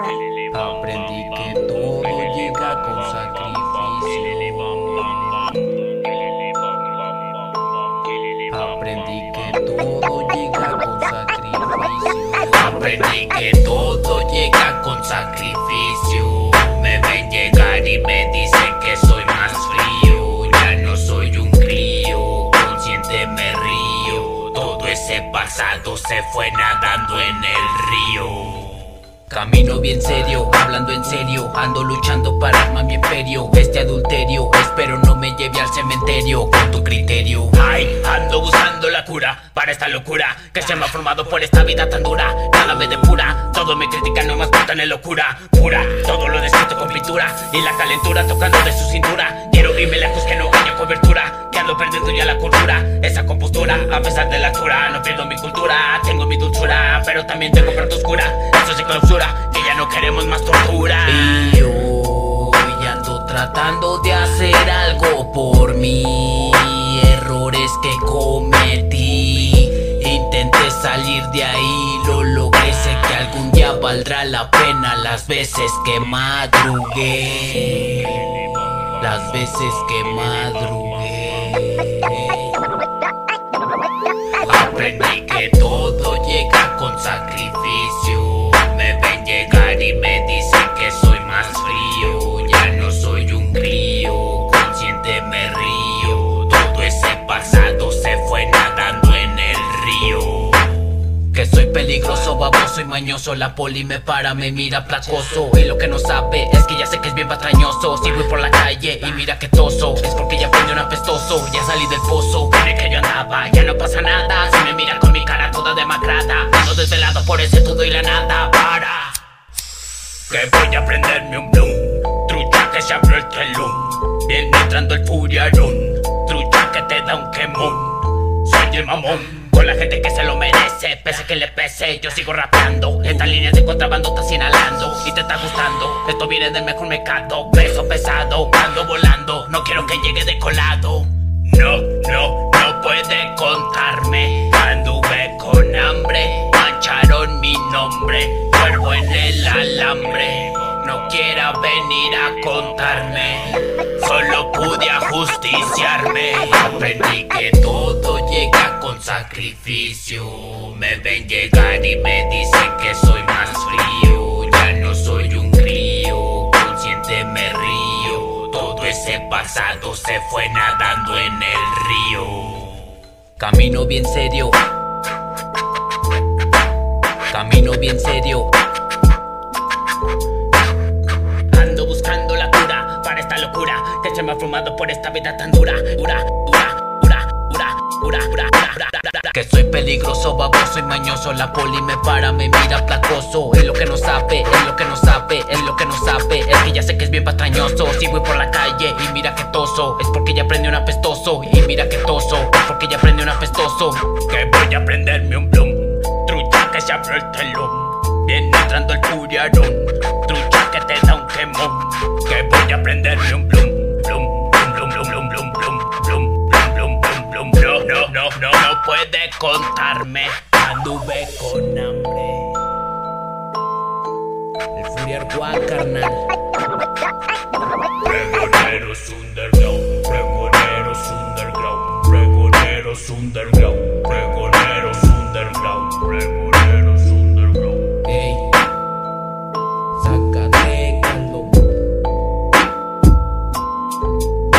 Aprendí que todo llega con sacrificio. Aprendí que todo llega con sacrificio. Aprendí que todo llega con sacrificio. Me ven llegar y me dicen que soy más frío. Ya no soy un crío, consciente me río. Todo ese pasado se fue nadando en el río. Camino bien serio, hablando en serio, ando luchando para armar mi imperio. Este adulterio, espero no me lleve al cementerio con tu criterio. Ay, ando buscando la cura para esta locura que se me ha formado por esta vida tan dura. Nada me depura, todo me critican, no me apuntan en locura pura. Todo lo descrito con pintura y la calentura tocando de su cintura. Quiero irme lejos que no haya cobertura, que ando perdiendo ya la cultura. Esa compostura, a pesar de la altura, no pierdo mi cultura. Tengo mi dulzura, pero también tengo parte oscura. Que ya no queremos más tortura. Y hoy ando tratando de hacer algo por mí. Errores que cometí. Intenté salir de ahí, lo logré. Sé que algún día valdrá la pena las veces que madrugué. Las veces que madrugué. Aprendí que todo llega con sacrificio. Peligroso, baboso y mañoso La poli me para, me mira placoso Y lo que no sabe es que ya sé que es bien patrañoso Si voy por la calle y mira que toso Es porque ya aprendí un apestoso, ya salí del pozo Cree que yo andaba, ya no pasa nada. Si me mira con mi cara toda demacrada, ando desvelado por ese todo y la nada. Para. Que voy a prenderme un bloom. Trucha que se abrió el telón. Viene entrando el furiarón. Trucha que te da un quemón. Soy el mamón. La gente que se lo merece, pese que le pese, yo sigo rapeando. Esta línea de contrabando estás inhalando y te está gustando. Esto viene del mejor mercado, peso pesado, ando volando. No quiero que llegue de colado. No, no, no puede contarme. Anduve con hambre, mancharon mi nombre. Cuervo en el alambre. No quiera venir a contarme. Pude ajusticiarme. Aprendí que todo llega con sacrificio. Me ven llegar y me dicen que soy más frío. Ya no soy un crío, consciente me río. Todo ese pasado se fue nadando en el río. Camino bien serio Camino bien serio se me ha formado por esta vida tan dura. Dura, dura, dura, dura, dura, dura, dura. Que soy peligroso, baboso y mañoso La poli me para, me mira placoso Es lo que no sabe, es lo que no sabe Es lo que no sabe, es que ya sé que es bien patrañoso Si voy por la calle y mira que toso Es porque ya aprendí un apestoso Y mira que toso, es porque ya aprendí un apestoso Que voy a prenderme un bloom. Trucha que se abrió el telón. Viene entrando el furiarón. Trucha que te da un quemón. Que voy a prenderme un. Bloom, puede contarme. Anduve con hambre El Furiar Guan, carnal Pregoneros underground, pregoneros underground, pregoneros underground, pregoneros underground, pregoneros underground. Ey loco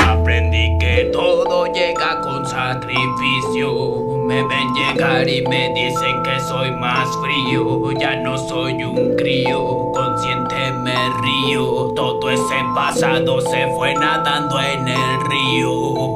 Aprendí que todo llega con sacrificio. Me ven llegar y me dicen que soy más frío. Ya no soy un crío, consciente me río. Todo ese pasado se fue nadando en el río.